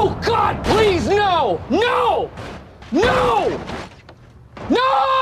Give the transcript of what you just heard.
Oh, God, please, no! No! No! No!